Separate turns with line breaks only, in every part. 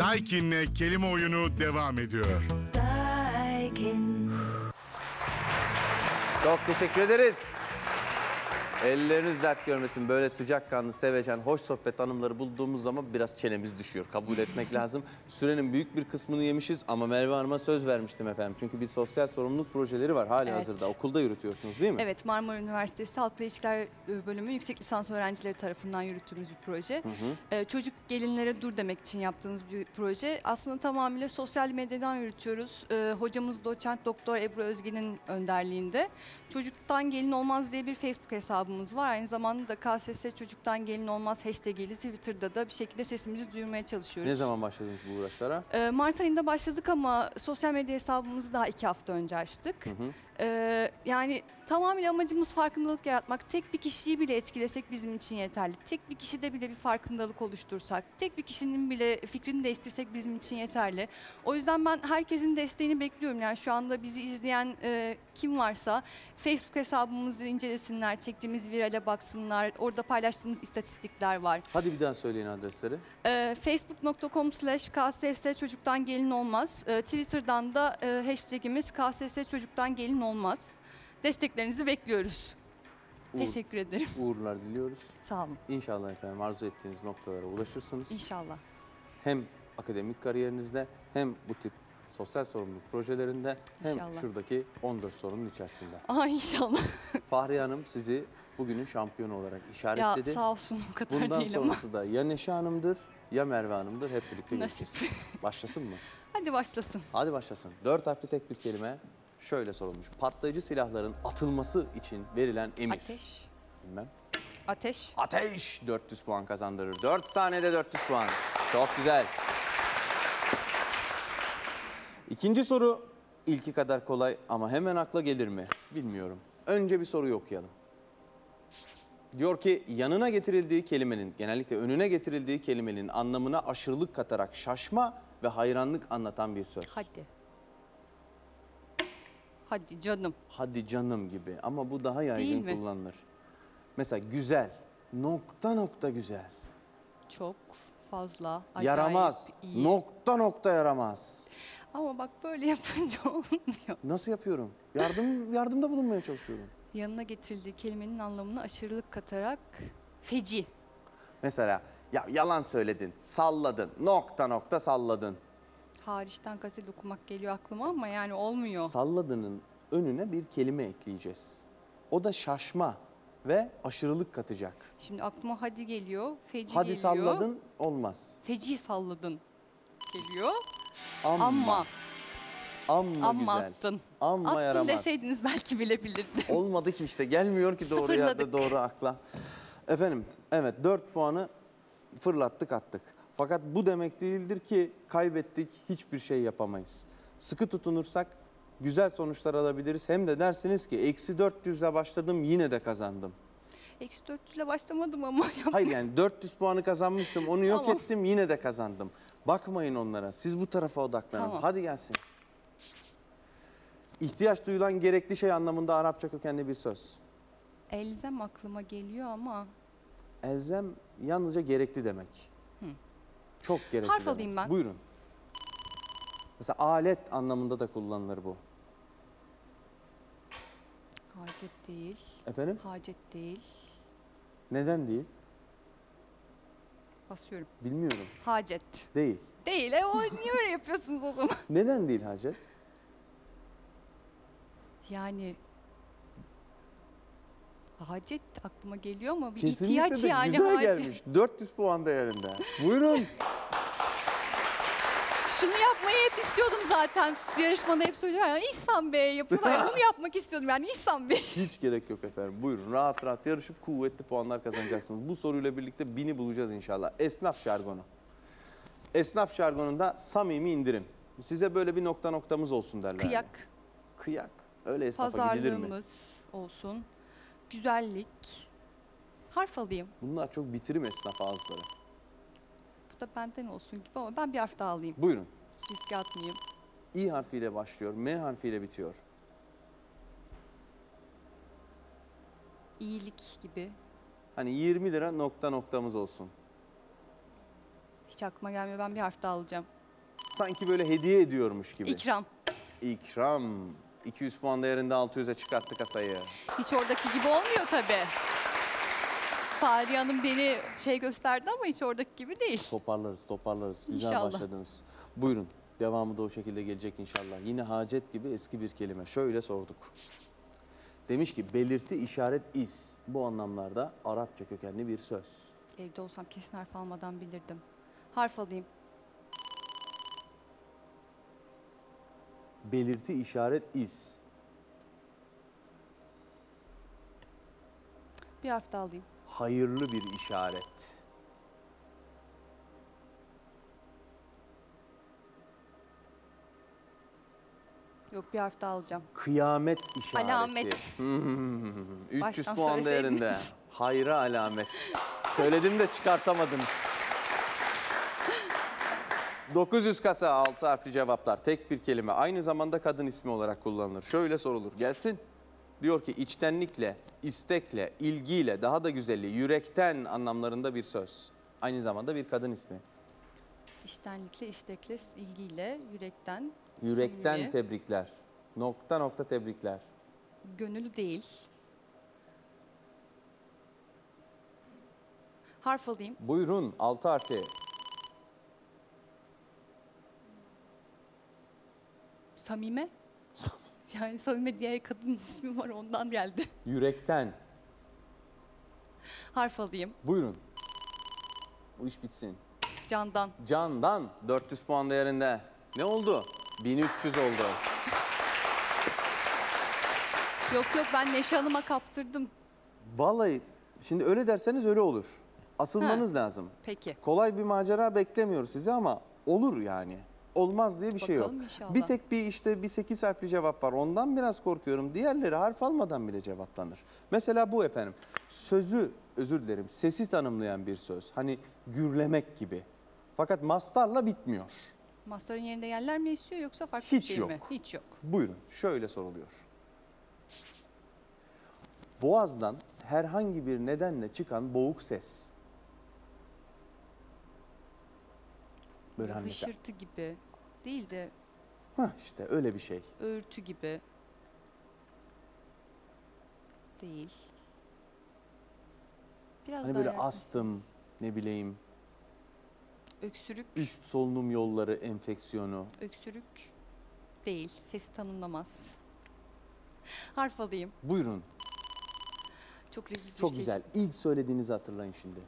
Daikin'le kelime oyunu devam ediyor.
Daikin.
Çok teşekkür ederiz. Elleriniz dert görmesin. Böyle sıcakkanlı, sevecen, hoş sohbet hanımları bulduğumuz zaman biraz çenemiz düşüyor. Kabul etmek lazım. Sürenin büyük bir kısmını yemişiz ama Merve Hanım'a söz vermiştim efendim. Çünkü bir sosyal sorumluluk projeleri var hali
Evet.
hazırda. Okulda yürütüyorsunuz değil mi?
Evet, Marmara Üniversitesi Halkla İlişkiler e, Bölümü yüksek lisans öğrencileri tarafından yürüttüğümüz bir proje. Ee, çocuk gelinlere dur demek için yaptığımız bir proje. Aslında tamamıyla sosyal medyadan yürütüyoruz. Ee, hocamız doçent doktor Ebru Özge'nin önderliğinde. Çocuktan gelin olmaz diye bir Facebook hesabımız var. Aynı zamanda da KSS çocuktan gelin olmaz hashtag ile Twitter'da da bir şekilde sesimizi duyurmaya çalışıyoruz.
Ne zaman başladınız bu uğraşlara?
Ee, Mart ayında başladık ama sosyal medya hesabımızı daha iki hafta önce açtık.
Hı hı.
Ee, yani tamamıyla amacımız farkındalık yaratmak. Tek bir kişiyi bile etkilesek bizim için yeterli. Tek bir kişide bile bir farkındalık oluştursak, tek bir kişinin bile fikrini değiştirsek bizim için yeterli. O yüzden ben herkesin desteğini bekliyorum. Yani şu anda bizi izleyen e, kim varsa Facebook hesabımızı incelesinler, çektiğimiz virale baksınlar. Orada paylaştığımız istatistikler var.
Hadi bir daha söyleyin adresleri.
Ee, Facebook.com slash KSS çocuktan gelin olmaz. Ee, Twitter'dan da e, hashtagimiz KSS çocuktan gelin olmaz. Desteklerinizi bekliyoruz.
Uğur.
Teşekkür ederim.
Uğurlar diliyoruz.
Sağ olun.
İnşallah efendim arzu ettiğiniz noktalara ulaşırsınız.
İnşallah.
Hem akademik kariyerinizde hem bu tip sosyal sorumluluk projelerinde hem
İnşallah.
şuradaki 14 sorunun içerisinde.
Aa inşallah.
Fahriye Hanım sizi bugünün şampiyonu olarak
ya
işaretledi.
sağ olsun o kadar
Bundan
değil ama.
sonrası da ya Neşe Hanım'dır ya Merve Hanım'dır. Hep birlikte göreceğiz. Başlasın mı?
Hadi başlasın.
Hadi başlasın. Dört harfli tek bir kelime şöyle sorulmuş. Patlayıcı silahların atılması için verilen emir.
Ateş.
Bilmem.
Ateş.
Ateş 400 puan kazandırır. 4 saniyede 400 puan. Çok güzel. İkinci soru ilki kadar kolay ama hemen akla gelir mi? Bilmiyorum. Önce bir soruyu okuyalım. Diyor ki yanına getirildiği kelimenin, genellikle önüne getirildiği kelimenin anlamına aşırılık katarak şaşma ve hayranlık anlatan bir söz.
Hadi. Hadi canım.
Hadi canım gibi ama bu daha yaygın
mi?
kullanılır. Mesela güzel, nokta nokta güzel.
Çok fazla. Acayip
yaramaz.
iyi.
Nokta nokta yaramaz.
Ama bak böyle yapınca olmuyor.
Nasıl yapıyorum? Yardım yardımda bulunmaya çalışıyorum.
Yanına getirildiği kelimenin anlamına aşırılık katarak feci.
Mesela ya yalan söyledin, salladın, nokta nokta salladın.
Hariçten gazete okumak geliyor aklıma ama yani olmuyor.
Salladının önüne bir kelime ekleyeceğiz. O da şaşma ve aşırılık katacak.
Şimdi aklıma hadi geliyor, feci
Hadi
geliyor.
salladın olmaz.
Feci salladın geliyor.
Amma,
Amma,
amma,
amma
güzel.
attın.
Amma
attın
yaramaz.
deseydiniz belki bilebilirdim.
Olmadı ki işte gelmiyor ki doğru yerde
Sıfırladık.
doğru akla. Efendim evet 4 puanı fırlattık attık. Fakat bu demek değildir ki kaybettik hiçbir şey yapamayız. Sıkı tutunursak güzel sonuçlar alabiliriz. Hem de dersiniz ki eksi 400 ile başladım yine de kazandım.
Eksi 400 ile başlamadım ama.
Hayır yani 400 puanı kazanmıştım onu yok
Tamam.
ettim yine de kazandım. Bakmayın onlara siz bu tarafa odaklanın.
Tamam.
Hadi gelsin. İhtiyaç duyulan gerekli şey anlamında Arapça kökenli bir söz.
Elzem aklıma geliyor ama.
Elzem yalnızca gerekli demek. Çok gerekli
Harf
demek.
alayım ben.
Buyurun. Mesela alet anlamında da kullanılır bu.
Hacet değil.
Efendim?
Hacet değil.
Neden değil?
Basıyorum.
Bilmiyorum.
Hacet.
Değil.
Değil. E o niye öyle yapıyorsunuz o zaman?
Neden değil Hacet?
Yani hacet aklıma geliyor ama bir
Kesinlikle
ihtiyaç
de
yani
güzel
hacet.
gelmiş. 400 puan değerinde. Buyurun.
Şunu yapmayı hep istiyordum zaten. Yarışmada hep söylüyor ya İhsan Bey yapıyorlar. ya, Bunu yapmak istiyordum yani İhsan Bey.
Hiç gerek yok efendim. Buyurun rahat rahat yarışıp kuvvetli puanlar kazanacaksınız. Bu soruyla birlikte bini bulacağız inşallah. Esnaf jargonu. Esnaf jargonunda samimi indirim. Size böyle bir nokta noktamız olsun derler.
Kıyak,
Kıyak. Öyle esnafa gidilir mi?
olsun. Güzellik. Harf alayım.
Bunlar çok bitirim esnaf ağızları.
Bu da benden olsun gibi ama ben bir harf daha alayım.
Buyurun.
Riske atmayayım.
İ harfiyle başlıyor, M harfiyle bitiyor.
İyilik gibi.
Hani 20 lira nokta noktamız olsun.
Hiç Hiç aklıma gelmiyor. Ben bir harf daha alacağım.
Sanki böyle hediye ediyormuş gibi.
İkram.
İkram. 200 puan değerinde 600'e çıkarttı kasayı.
Hiç oradaki gibi olmuyor tabii. Fahriye Hanım beni şey gösterdi ama hiç oradaki gibi değil.
Toparlarız, toparlarız. Güzel
İnşallah.
başladınız. Buyurun. Devamı da o şekilde gelecek inşallah. Yine hacet gibi eski bir kelime. Şöyle sorduk. Demiş ki belirti, işaret, iz. Bu anlamlarda Arapça kökenli bir söz.
Evde olsam kesin harf almadan bilirdim. Harf alayım.
Belirti, işaret, iz.
Bir harf daha alayım.
Hayırlı bir işaret.
Yok bir harf daha alacağım.
Kıyamet işareti.
Alamet.
Hmm, 300
Baştan
puan
söyleseydiniz.
değerinde. Hayra alamet. Söyledim de çıkartamadınız. 900 kasa 6 harfli cevaplar. Tek bir kelime. Aynı zamanda kadın ismi olarak kullanılır. Şöyle sorulur. Gelsin. Diyor ki içtenlikle, istekle, ilgiyle, daha da güzeli yürekten anlamlarında bir söz. Aynı zamanda bir kadın ismi.
İştenlikle, istekle, ilgiyle, yürekten.
Yürekten
sevgili,
tebrikler. Nokta nokta tebrikler.
Gönül değil. Harf alayım.
Buyurun 6 harfi.
Samime. Yani Samime diye kadın ismi var ondan geldi.
Yürekten.
Harf alayım.
Buyurun. Bu iş bitsin.
Candan.
Candan 400 puan değerinde. Ne oldu? 1300 oldu.
Yok yok ben Neşe Hanım'a kaptırdım.
Vallahi şimdi öyle derseniz öyle olur. Asılmanız lazım.
Peki.
Kolay bir macera beklemiyoruz size ama olur yani. Olmaz diye bir şey yok.
İnşallah.
Bir tek bir işte bir 8 harfli cevap var. Ondan biraz korkuyorum. Diğerleri harf almadan bile cevaplanır. Mesela bu efendim. Sözü özür dilerim. Sesi tanımlayan bir söz. Hani gürlemek gibi. Fakat mastarla bitmiyor.
Masların yerinde yerler mi esiyor yoksa farklı
Hiç
bir şey
yok.
mi? Hiç yok.
Buyurun şöyle soruluyor. Boğazdan herhangi bir nedenle çıkan boğuk ses. Böyle hani mesela,
Hışırtı gibi. Değil de
Hah işte öyle bir şey.
örtü gibi. Değil. Biraz
Hani
daha
böyle astım ne bileyim
Öksürük,
üst solunum yolları enfeksiyonu.
öksürük değil. Sesi tanımlamaz. Harf alayım.
Buyurun
Çok rezil bir
çok
şey.
güzel. İlk söylediğinizi hatırlayın şimdi.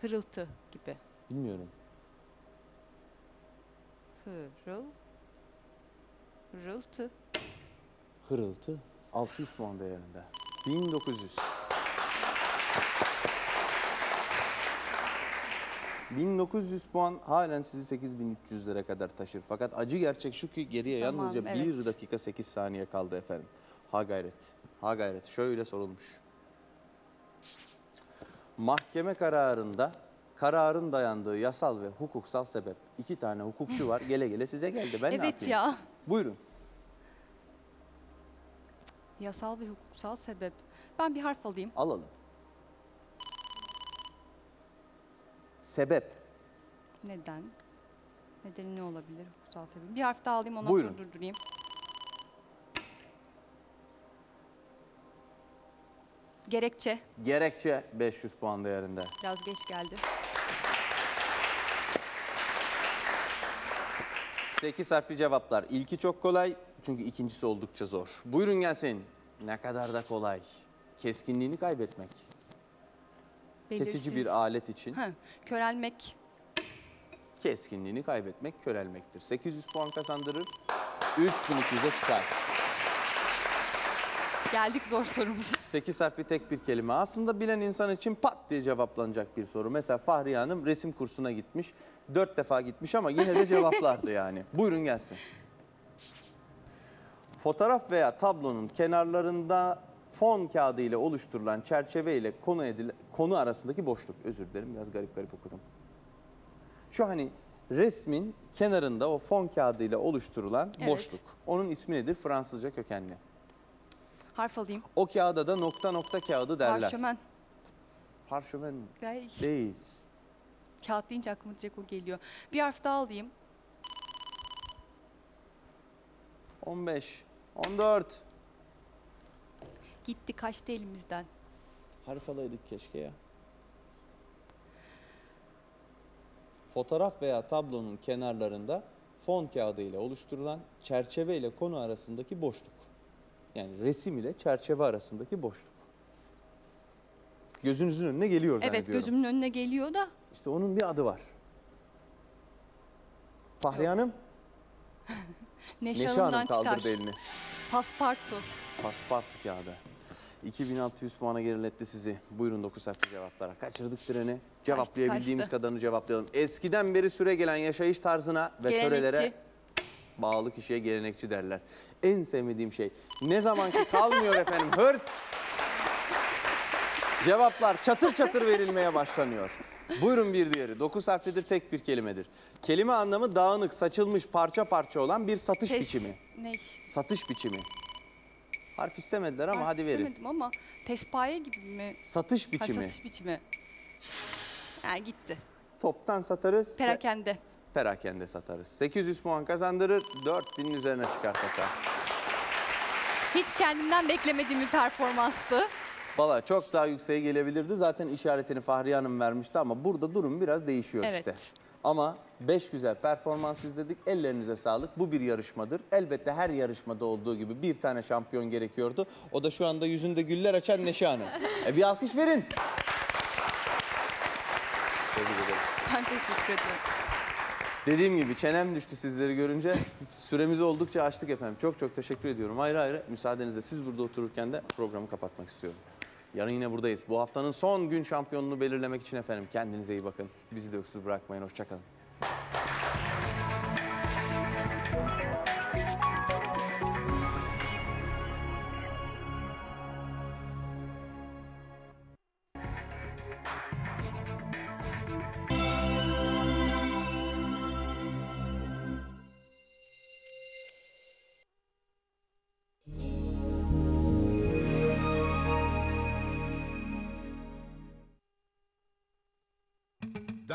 Hırıltı gibi.
Bilmiyorum.
Hırıl. Hırıltı.
Hırıltı 600 puan değerinde. 1900. 1900 puan halen sizi 8300'lere kadar taşır. Fakat acı gerçek şu ki geriye
Tamam,
yalnızca
evet.
1 dakika 8 saniye kaldı efendim. Ha gayret. Ha gayret. Şöyle sorulmuş. Mahkeme kararında kararın dayandığı yasal ve hukuksal sebep. iki tane hukukçu var. Gele gele size geldi. Ben ne
evet
yapayım?
ya.
Buyurun.
Yasal ve hukuksal sebep. Ben bir harf alayım.
Alalım. Sebep.
Neden? Nedeni ne olabilir? Hukuksal sebep. Bir harf daha alayım ondan
Buyurun.
durdurayım. Gerekçe.
Gerekçe 500 puan değerinde.
Biraz geç geldi.
8 harfli cevaplar. İlki çok kolay çünkü ikincisi oldukça zor. Buyurun gelsin. Ne kadar da kolay. Keskinliğini kaybetmek. Kesici
Belirsiz.
bir alet için
Ha, körelmek.
keskinliğini kaybetmek körelmektir. 800 puan kazandırır. 3200'e çıkar.
Geldik zor sorumuza.
8 harfli tek bir kelime. Aslında bilen insan için pat diye cevaplanacak bir soru. Mesela Fahriye Hanım resim kursuna gitmiş. 4 defa gitmiş ama yine de cevaplardı yani. Buyurun gelsin. Fotoğraf veya tablonun kenarlarında fon kağıdı ile oluşturulan çerçeve ile konu, edile, konu arasındaki boşluk. Özür dilerim biraz garip garip okudum. Şu hani resmin kenarında o fon kağıdı ile oluşturulan
Evet.
boşluk. Onun ismi nedir? Fransızca kökenli.
Harf alayım.
O kağıda da nokta nokta kağıdı derler.
Parşömen.
Parşömen
Değil.
değil.
kağıt deyince aklıma direkt o geliyor. Bir harf daha alayım.
15, 14.
Gitti kaçtı elimizden.
Harf alaydık keşke ya. Fotoğraf veya tablonun kenarlarında fon kağıdı ile oluşturulan çerçeve ile konu arasındaki boşluk. Yani resim ile çerçeve arasındaki boşluk. Gözünüzün önüne geliyor
Evet
zannediyorum.
gözümün önüne geliyor da
İşte onun bir adı var. Fahriye Hanım,
Neşe,
Neşe Hanım kaldırdı
çıkar.
elini.
Paspartu.
Paspartu kağıdı. 2600 puana geriletti sizi. Buyurun 9 harfli cevaplara. Kaçırdık treni. Cevaplayabildiğimiz
kaçtı.
kadarını cevaplayalım. Eskiden beri süre gelen yaşayış tarzına ve
Gelenekçi.
törelere bağlı kişiye gelenekçi derler. En sevmediğim şey. Ne zaman ki kalmıyor efendim hırs. Cevaplar çatır çatır verilmeye başlanıyor. Buyurun bir diğeri. 9 harflidir tek bir kelimedir. Kelime anlamı dağınık, saçılmış, parça parça olan bir satış
Pes.
biçimi.
Ne?
Satış biçimi. Harf istemediler ama hadi verin.
istemedim ama pespaye gibi mi?
Satış
Ha,
biçimi.
satış biçimi. Ha, gitti.
Toptan satarız.
Perakende.
Perakende satarız. 800 puan kazandırır. 4000'in üzerine çıkar kasa.
Hiç kendimden beklemediğim bir performanstı.
Valla çok daha yükseğe gelebilirdi. Zaten işaretini Fahriye Hanım vermişti ama burada durum biraz değişiyor
Evet.
işte. Ama 5 güzel performans izledik. Ellerinize sağlık. Bu bir yarışmadır. Elbette her yarışmada olduğu gibi bir tane şampiyon gerekiyordu. O da şu anda yüzünde güller açan Neşe Hanım. E bir alkış verin. Tebrik ederiz.
Ben teşekkür ederim.
Dediğim gibi çenem düştü sizleri görünce. Süremizi oldukça açtık efendim. Çok çok teşekkür ediyorum. Ayrı ayrı müsaadenizle siz burada otururken de programı kapatmak istiyorum. Yarın yine buradayız. Bu haftanın son gün şampiyonunu belirlemek için efendim kendinize iyi bakın. Bizi de öksüz bırakmayın. Hoşçakalın.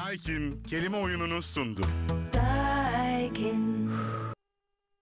Daikin kelime oyununu sundu.